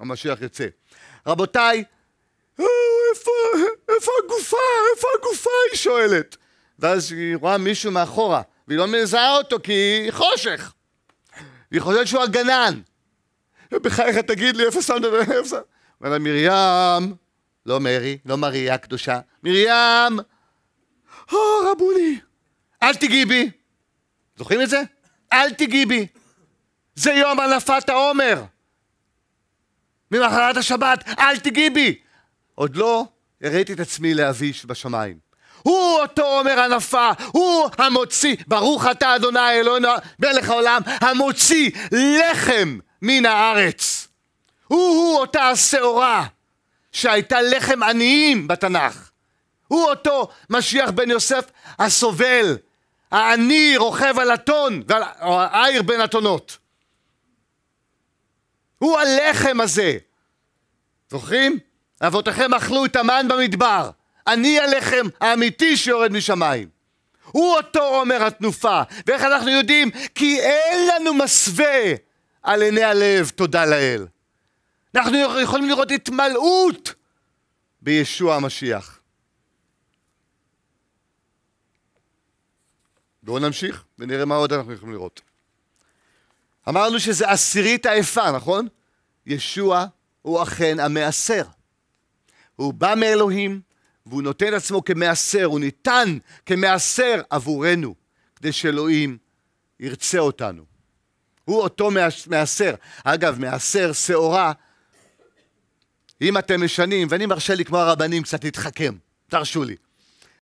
המשיח יוצא. רבותיי, "אה, איפה, איפה הגופה? איפה הגופה? היא שואלת. ואז היא רואה מישהו מאחורה, והיא לא מזהה אותו כי היא חושך. והיא חושבת שהוא הגנן. בחייך, תגיד לי, איפה שמת את זה? אומר לה, מרים, לא מרי, לא מריה הקדושה, מרים, או, רבוני, אל תיגעי בי. זוכרים את זה? אל תיגעי בי. זה יום הנפת העומר. ממחרת השבת, אל תיגעי בי. עוד לא הראיתי את עצמי לאביש בשמיים. הוא אותו עומר הנפה, הוא המוציא, ברוך אתה אדוני אלוהינו מלך העולם, המוציא לחם מן הארץ. הוא-הוא אותה השעורה שהייתה לחם עניים בתנ"ך. הוא אותו משיח בן יוסף הסובל, העני רוכב על הטון, או העיר בין הטונות. הוא הלחם הזה. זוכרים? אבותיכם אכלו את המן במדבר. אני הלחם האמיתי שיורד משמיים. הוא אותו עומר התנופה. ואיך אנחנו יודעים? כי אין לנו מסווה על עיני הלב, תודה לאל. אנחנו יכולים לראות התמלאות בישוע המשיח. בואו נמשיך ונראה מה עוד אנחנו יכולים לראות. אמרנו שזה עשירית העפה, נכון? ישוע הוא אכן המעשר. הוא בא מאלוהים והוא נותן עצמו כמעשר, הוא ניתן כמעשר עבורנו, כדי שאלוהים ירצה אותנו. הוא אותו מעש- מעשר. אגב, מעשר, שעורה, אם אתם משנים, ואני מרשה לי כמו הרבנים קצת להתחכם, תרשו לי.